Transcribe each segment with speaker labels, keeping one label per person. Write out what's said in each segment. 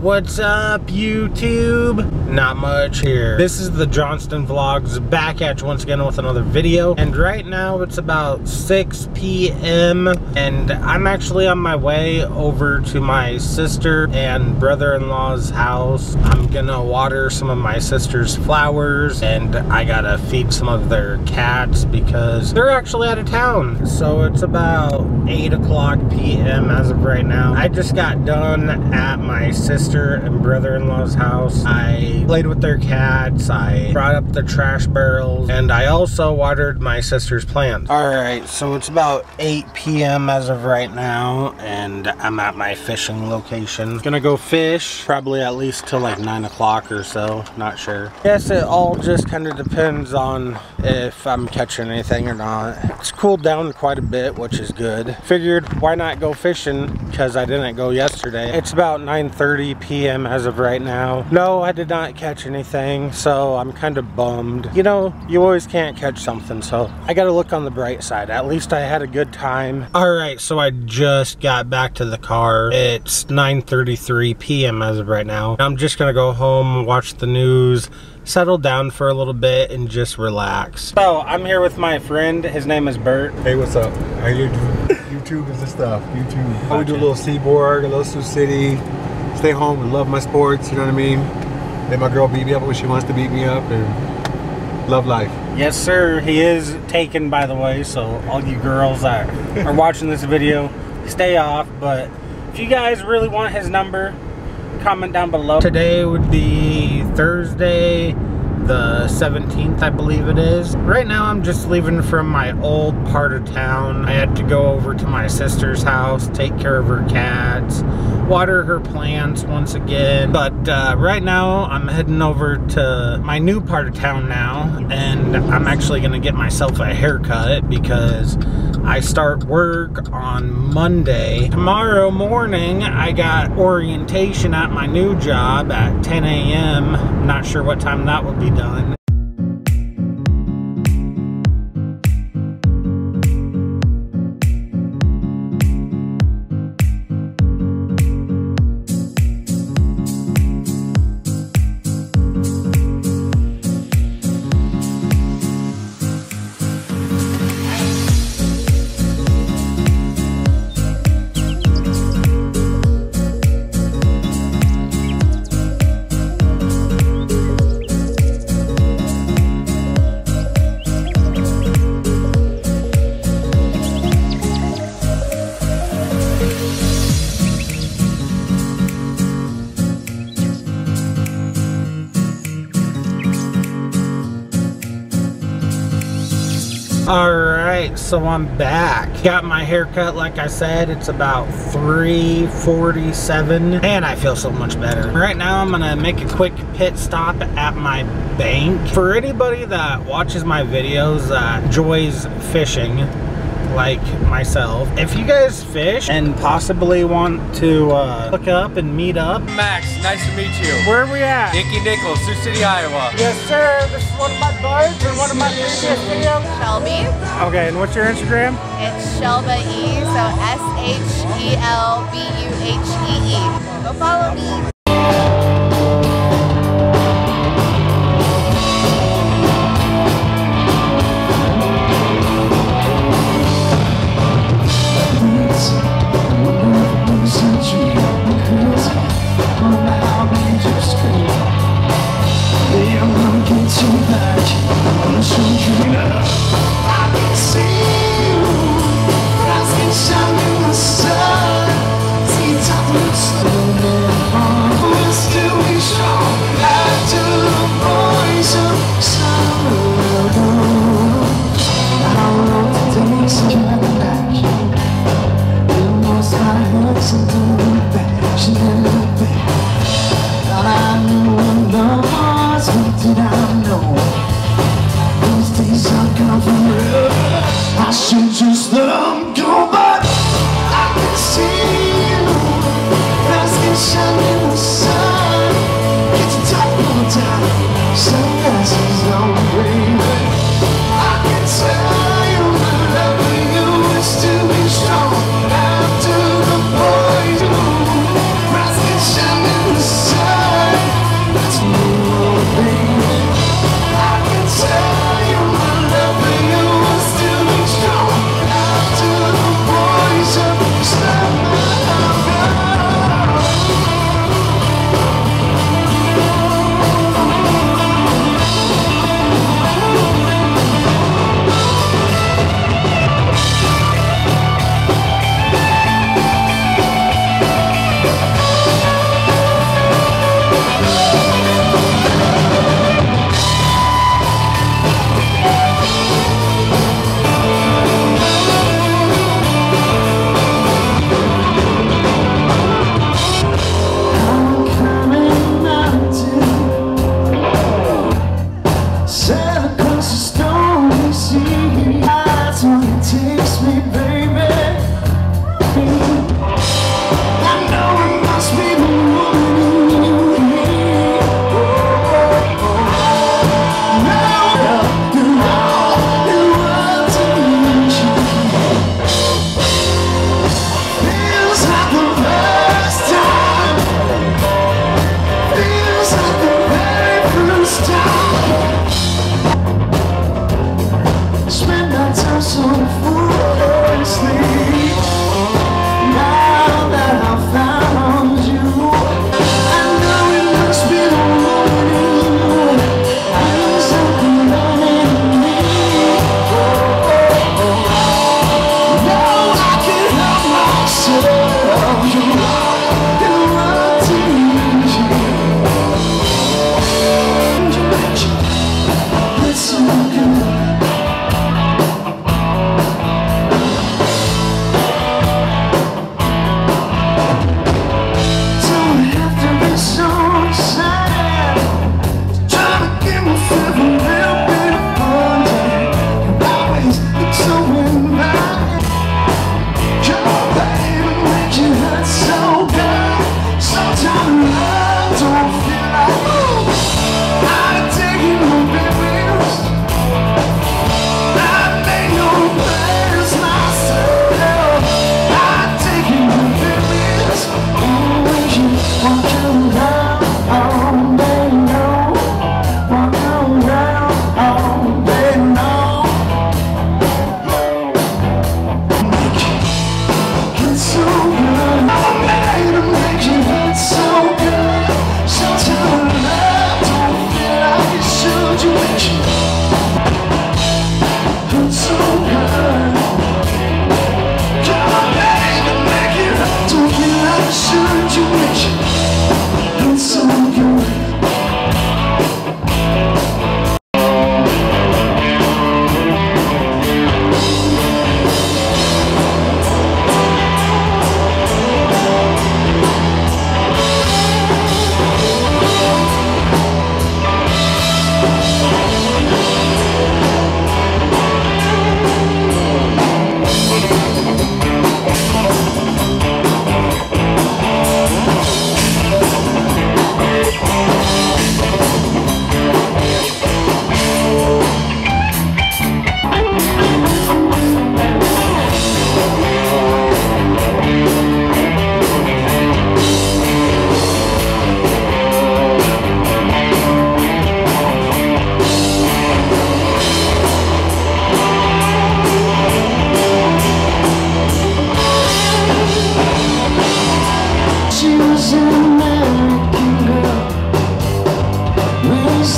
Speaker 1: What's up, YouTube? Not much here. This is the Johnston Vlogs back at you once again with another video. And right now it's about 6 p.m. And I'm actually on my way over to my sister and brother-in-law's house. I'm gonna water some of my sister's flowers and I gotta feed some of their cats because they're actually out of town. So it's about 8 o'clock p.m. as of right now. I just got done at my sister and brother-in-law's house. I played with their cats, I brought up the trash barrels, and I also watered my sister's plants. Alright, so it's about 8 p.m. as of right now, and I'm at my fishing location. Gonna go fish, probably at least till like 9 o'clock or so, not sure. Guess it all just kind of depends on if I'm catching anything or not. It's cooled down quite a bit, which is good. Figured why not go fishing, because I didn't go yesterday. It's about 9.30 p.m. as of right now. No, I did not catch anything, so I'm kind of bummed. You know, you always can't catch something, so I gotta look on the bright side. At least I had a good time. All right, so I just got back to the car. It's 9.33 p.m. as of right now. I'm just gonna go home, watch the news, settle down for a little bit and just relax. So I'm here with my friend. His name is Bert.
Speaker 2: Hey, what's up? How you doing? YouTube is the stuff. YouTube. We do a little Seaboard, a little Sioux City. Stay home and love my sports. You know what I mean? Let my girl beat me up when she wants to beat me up, and love life.
Speaker 1: Yes, sir. He is taken, by the way. So all you girls that are watching this video, stay off. But if you guys really want his number, comment down below. Today would be Thursday, the 17th, I believe it is. Right now, I'm just leaving from my old part of town. I had to go over to my sister's house, take care of her cats, water her plants once again. But uh, right now, I'm heading over to my new part of town now, and I'm actually gonna get myself a haircut because I start work on Monday. Tomorrow morning, I got orientation at my new job at 10 a.m. Not sure what time that will be done. Alright, so I'm back. Got my haircut, like I said, it's about 3.47 and I feel so much better. Right now I'm gonna make a quick pit stop at my bank. For anybody that watches my videos uh, that enjoys fishing, like myself. If you guys fish and possibly want to uh, look up and meet up.
Speaker 3: Max, nice to meet you.
Speaker 1: Where are we at?
Speaker 3: Nicky Nichols, Sioux City, Iowa.
Speaker 1: Yes, sir. This is one of my buds and one of my previous videos.
Speaker 4: Shelby.
Speaker 1: Okay, and what's your Instagram?
Speaker 4: It's Shelba E, so S H E L B U H E E. Go follow me.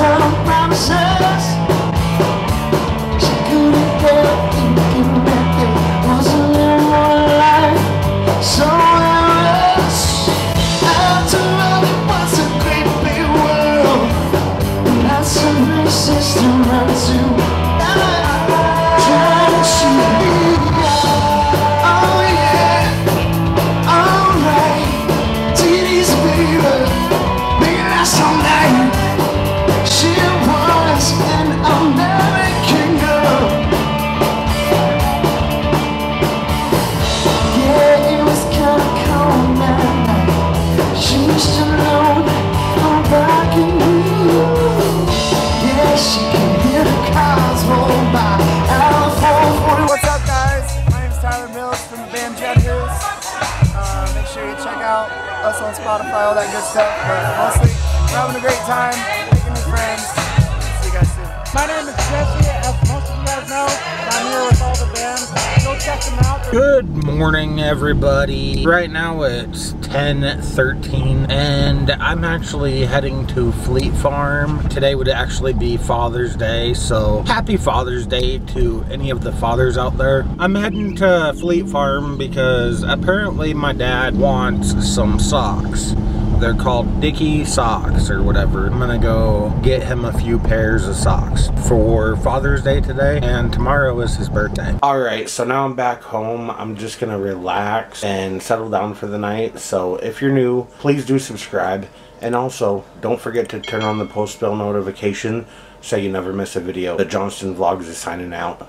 Speaker 5: On
Speaker 4: promises
Speaker 5: Spotify, all that good stuff. But mostly, we're having a great time,
Speaker 1: Good morning, everybody. Right now it's 10:13, and I'm actually heading to Fleet Farm. Today would actually be Father's Day, so happy Father's Day to any of the fathers out there. I'm heading to Fleet Farm because apparently my dad wants some socks. They're called Dicky socks or whatever. I'm gonna go get him a few pairs of socks for Father's Day today, and tomorrow is his birthday. All right, so now I'm back home. I'm just gonna relax and settle down for the night. So if you're new, please do subscribe, and also don't forget to turn on the post bell notification so you never miss a video. The Johnston Vlogs is signing out.